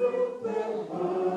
through the heart.